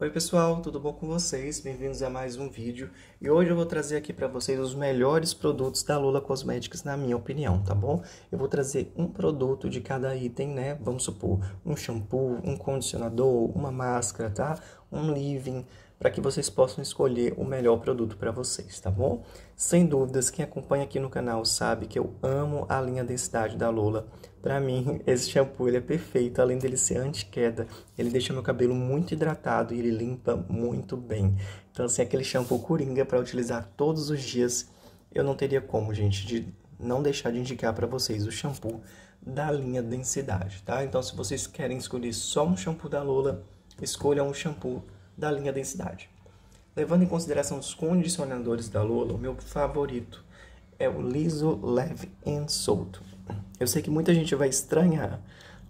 Oi pessoal, tudo bom com vocês? Bem-vindos a mais um vídeo e hoje eu vou trazer aqui para vocês os melhores produtos da Lula Cosmetics na minha opinião, tá bom? Eu vou trazer um produto de cada item, né? Vamos supor, um shampoo, um condicionador, uma máscara, tá? Um leave-in, para que vocês possam escolher o melhor produto para vocês, tá bom? Sem dúvidas, quem acompanha aqui no canal sabe que eu amo a linha densidade da Lola. Para mim, esse shampoo ele é perfeito, além dele ser anti-queda, ele deixa meu cabelo muito hidratado e ele limpa muito bem. Então, assim, aquele shampoo coringa para utilizar todos os dias, eu não teria como, gente, de não deixar de indicar para vocês o shampoo da linha densidade, tá? Então, se vocês querem escolher só um shampoo da Lola, escolham um shampoo da linha densidade. Levando em consideração os condicionadores da Lola, o meu favorito é o liso, leve e solto. Eu sei que muita gente vai estranhar,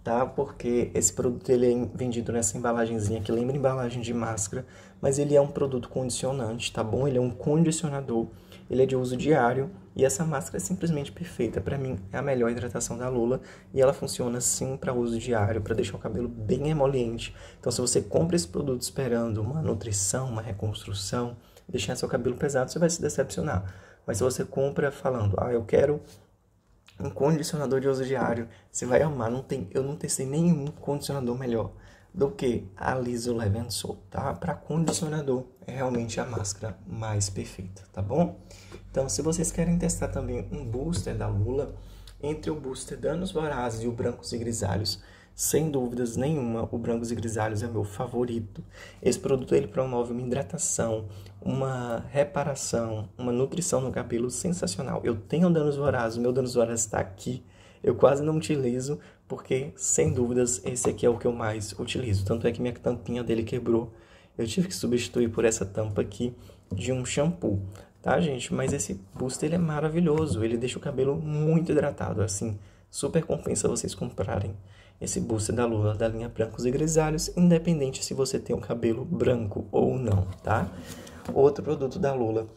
tá? Porque esse produto ele é vendido nessa embalagenzinha que lembra embalagem de máscara, mas ele é um produto condicionante, tá bom? Ele é um condicionador, ele é de uso diário e essa máscara é simplesmente perfeita. Para mim, é a melhor hidratação da Lula e ela funciona sim para uso diário, para deixar o cabelo bem emoliente. Então, se você compra esse produto esperando uma nutrição, uma reconstrução, deixar seu cabelo pesado, você vai se decepcionar. Mas se você compra falando, ah, eu quero um condicionador de uso diário, você vai amar. Não tem, eu não testei nenhum condicionador melhor do que a Liso Leve Soul, tá? Para condicionador é realmente a máscara mais perfeita, tá bom? Então, se vocês querem testar também um booster da Lula, entre o booster Danos Vorazes e o Brancos e Grisalhos, sem dúvidas nenhuma, o Brancos e Grisalhos é meu favorito. Esse produto ele promove uma hidratação, uma reparação, uma nutrição no cabelo sensacional. Eu tenho danos vorazes, meu danos vorazes está aqui. Eu quase não utilizo, porque sem dúvidas esse aqui é o que eu mais utilizo. Tanto é que minha tampinha dele quebrou. Eu tive que substituir por essa tampa aqui de um shampoo tá, gente? Mas esse booster ele é maravilhoso, ele deixa o cabelo muito hidratado, assim, super compensa vocês comprarem esse booster da Lula da linha Brancos e Grisalhos, independente se você tem o cabelo branco ou não, tá? Outro produto da Lula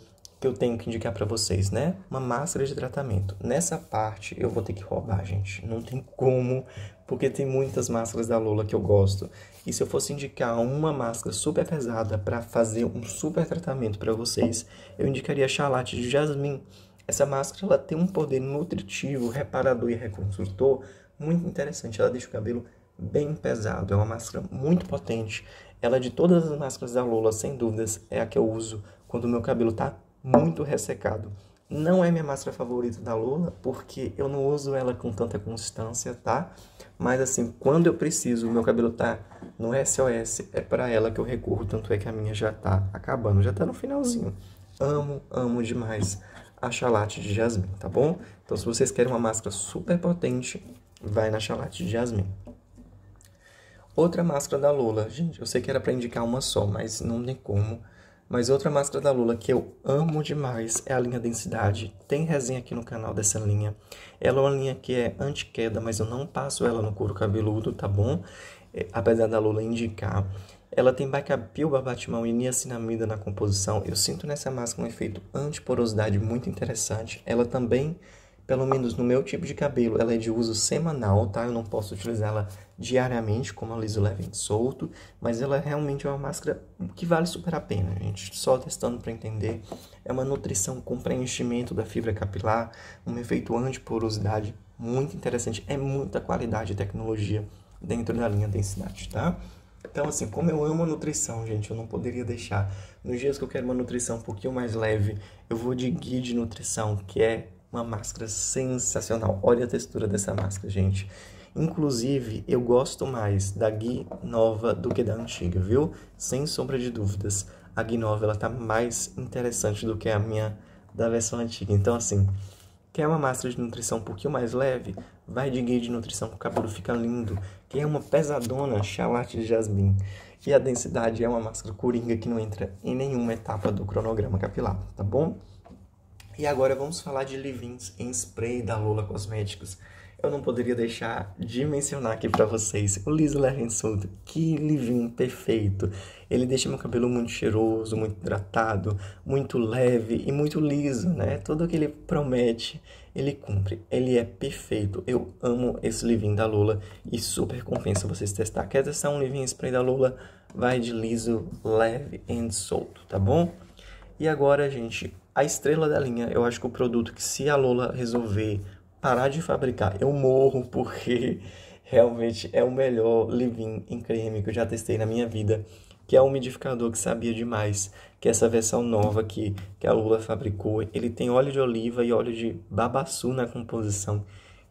que eu tenho que indicar para vocês, né? Uma máscara de tratamento. Nessa parte eu vou ter que roubar, gente. Não tem como, porque tem muitas máscaras da Lola que eu gosto. E se eu fosse indicar uma máscara super pesada para fazer um super tratamento para vocês, eu indicaria a Chalate de Jasmine. Essa máscara ela tem um poder nutritivo, reparador e reconstrutor muito interessante. Ela deixa o cabelo bem pesado. É uma máscara muito potente. Ela de todas as máscaras da Lola, sem dúvidas, é a que eu uso quando o meu cabelo está muito ressecado. Não é minha máscara favorita da Lola, porque eu não uso ela com tanta constância, tá? Mas assim, quando eu preciso, o meu cabelo tá no SOS, é para ela que eu recorro, tanto é que a minha já tá acabando, já tá no finalzinho. Amo, amo demais a Chalate de Jasmine, tá bom? Então, se vocês querem uma máscara super potente, vai na Chalate de Jasmine. Outra máscara da Lola, gente, eu sei que era para indicar uma só, mas não tem como. Mas outra máscara da Lula que eu amo demais é a linha Densidade. Tem resenha aqui no canal dessa linha. Ela é uma linha que é anti-queda, mas eu não passo ela no couro cabeludo, tá bom? É, apesar da Lula indicar. Ela tem bacapil, babatimão e niacinamida na composição. Eu sinto nessa máscara um efeito antiporosidade muito interessante. Ela também pelo menos no meu tipo de cabelo, ela é de uso semanal, tá? Eu não posso utilizá-la diariamente, como a liso leve solto, mas ela realmente é uma máscara que vale super a pena, gente. Só testando para entender. É uma nutrição com preenchimento da fibra capilar, um efeito antiporosidade muito interessante. É muita qualidade e tecnologia dentro da linha densidade, tá? Então, assim, como eu amo a nutrição, gente, eu não poderia deixar. Nos dias que eu quero uma nutrição um pouquinho mais leve, eu vou de guia de nutrição, que é uma máscara sensacional. Olha a textura dessa máscara, gente. Inclusive, eu gosto mais da Gui nova do que da antiga, viu? Sem sombra de dúvidas. A Gui nova, ela tá mais interessante do que a minha da versão antiga. Então, assim, quer uma máscara de nutrição um pouquinho mais leve? Vai de Gui de nutrição, o cabelo fica lindo. Quer uma pesadona, Chalate de Jasmine. E a densidade é uma máscara coringa que não entra em nenhuma etapa do cronograma capilar, tá bom? E agora vamos falar de leave-ins em spray da Lola Cosméticos. Eu não poderia deixar de mencionar aqui para vocês o Liso Leve Solto. Que leave-in perfeito! Ele deixa meu cabelo muito cheiroso, muito hidratado, muito leve e muito liso, né? Tudo que ele promete, ele cumpre. Ele é perfeito. Eu amo esse leave-in da Lola e super compensa vocês testar. Quer testar um leave-in spray da Lola? vai de liso, leve e solto, tá bom? E agora, gente, a estrela da linha, eu acho que o produto que se a Lola resolver parar de fabricar, eu morro porque realmente é o melhor leave-in em creme que eu já testei na minha vida, que é o umidificador que sabia demais, que é essa versão nova que, que a Lula fabricou. Ele tem óleo de oliva e óleo de babaçu na composição.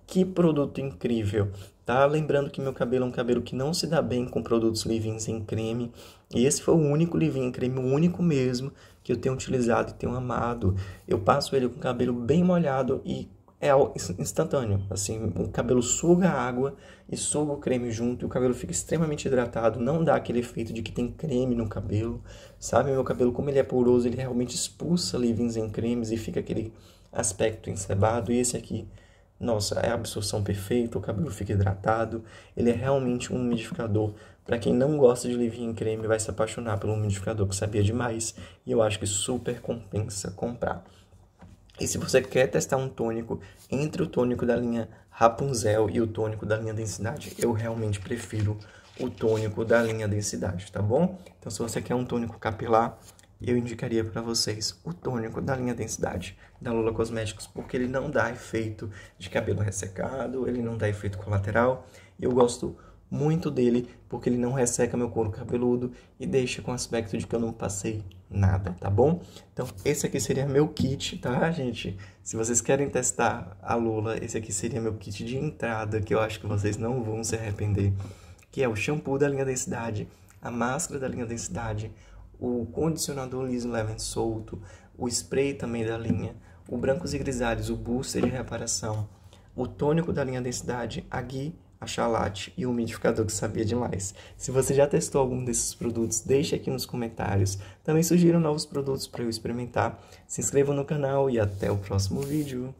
Que produto incrível, tá? Lembrando que meu cabelo é um cabelo que não se dá bem com produtos leave-ins em creme. E esse foi o único leave-in em creme, o único mesmo, que eu tenho utilizado e tenho amado. Eu passo ele com o cabelo bem molhado e é instantâneo. Assim, o cabelo suga a água e suga o creme junto e o cabelo fica extremamente hidratado. Não dá aquele efeito de que tem creme no cabelo, sabe? Meu cabelo, como ele é poroso, ele realmente expulsa leave-ins em cremes e fica aquele aspecto encebado. E esse aqui, nossa, é a absorção perfeita, o cabelo fica hidratado. Ele é realmente um umidificador para quem não gosta de leave-in em creme, vai se apaixonar pelo umidificador que sabia demais e eu acho que super compensa comprar. E se você quer testar um tônico entre o tônico da linha Rapunzel e o tônico da linha Densidade, eu realmente prefiro o tônico da linha Densidade, tá bom? Então, se você quer um tônico capilar, eu indicaria para vocês o tônico da linha Densidade da Lula Cosméticos, porque ele não dá efeito de cabelo ressecado, ele não dá efeito colateral. Eu gosto muito dele, porque ele não resseca meu couro cabeludo e deixa com aspecto de que eu não passei nada, tá bom? Então, esse aqui seria meu kit, tá, gente? Se vocês querem testar a Lula, esse aqui seria meu kit de entrada, que eu acho que vocês não vão se arrepender, que é o shampoo da linha Densidade, a máscara da linha Densidade, o condicionador liso leve solto, o spray também da linha, o brancos e grisalhos, o booster de reparação, o tônico da linha Densidade, a Gui a Chalate e o umidificador que sabia demais. Se você já testou algum desses produtos, deixe aqui nos comentários. Também sugiram novos produtos para eu experimentar. Se inscreva no canal e até o próximo vídeo.